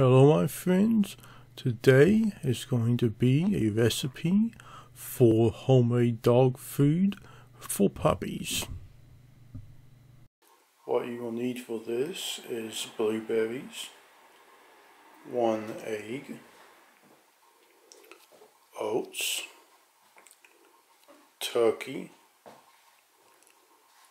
Hello, my friends. Today is going to be a recipe for homemade dog food for puppies. What you will need for this is blueberries, one egg, oats, turkey,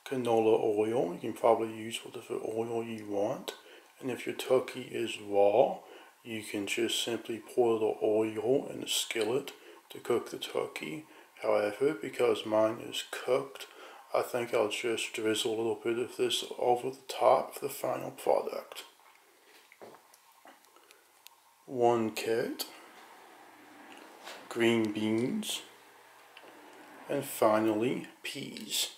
canola oil. You can probably use whatever oil you want and if your turkey is raw, you can just simply pour the oil in the skillet to cook the turkey. However, because mine is cooked, I think I'll just drizzle a little bit of this over the top for the final product. One carrot, green beans, and finally peas.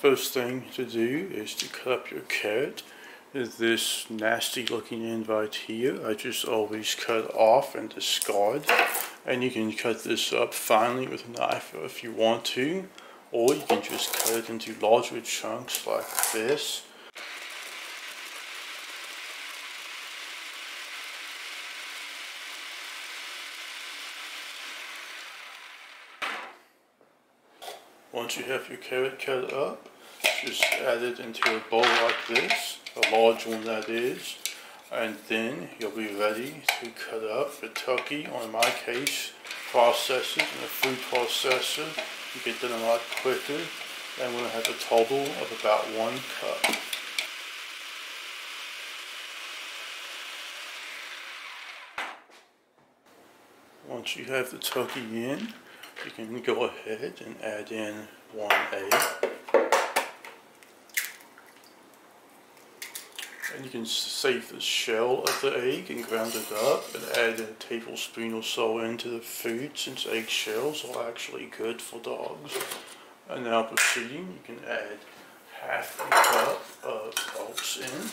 First thing to do is to cut up your carrot. This nasty looking end right here, I just always cut off and discard. And you can cut this up finely with a knife if you want to. Or you can just cut it into larger chunks like this. Once you have your carrot cut up, just add it into a bowl like this, a large one that is, and then you'll be ready to cut up the turkey, or in my case, process it in a food processor. You get done a lot quicker, and we're going to have a total of about one cup. Once you have the turkey in, you can go ahead and add in one egg. And you can save the shell of the egg and ground it up and add a tablespoon or so into the food since egg shells are actually good for dogs. And now proceeding, you can add half a cup of oats in.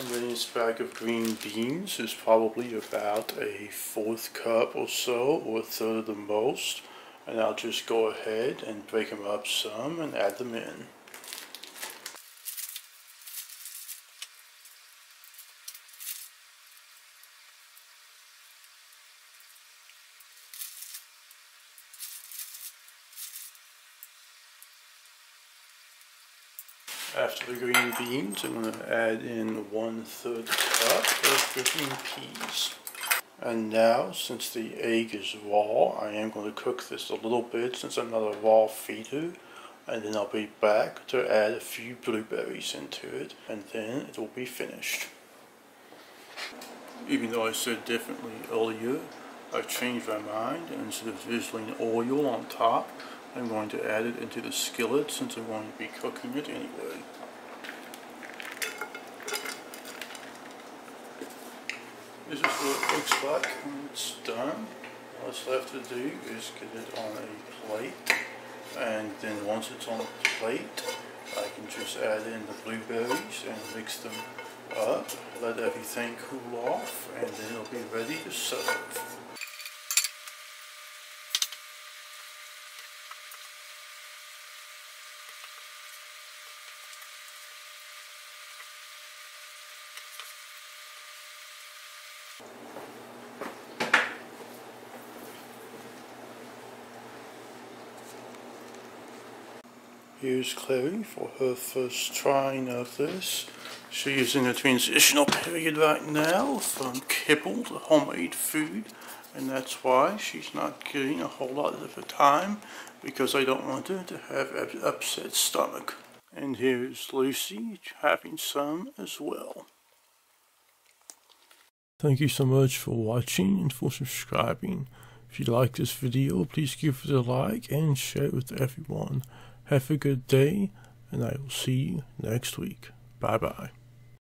And then this bag of green beans is probably about a fourth cup or so, or a third of the most. And I'll just go ahead and break them up some and add them in. After the green beans, I'm going to add in one third cup of green peas. And now, since the egg is raw, I am going to cook this a little bit since I'm not a raw feeder. And then I'll be back to add a few blueberries into it, and then it will be finished. Even though I said differently earlier, I've changed my mind, and instead of drizzling oil on top, I'm going to add it into the skillet since I'm going to be cooking it anyway. This is what it looks like when it's done. All it's left to do is get it on a plate and then once it's on the plate I can just add in the blueberries and mix them up, let everything cool off and then it'll be ready to serve. Here's Clary for her first trying of this. She is in a transitional period right now from kibble to homemade food and that's why she's not getting a whole lot of her time because I don't want her to have an upset stomach. And here's Lucy having some as well. Thank you so much for watching and for subscribing. If you like this video, please give it a like and share it with everyone. Have a good day, and I will see you next week. Bye bye.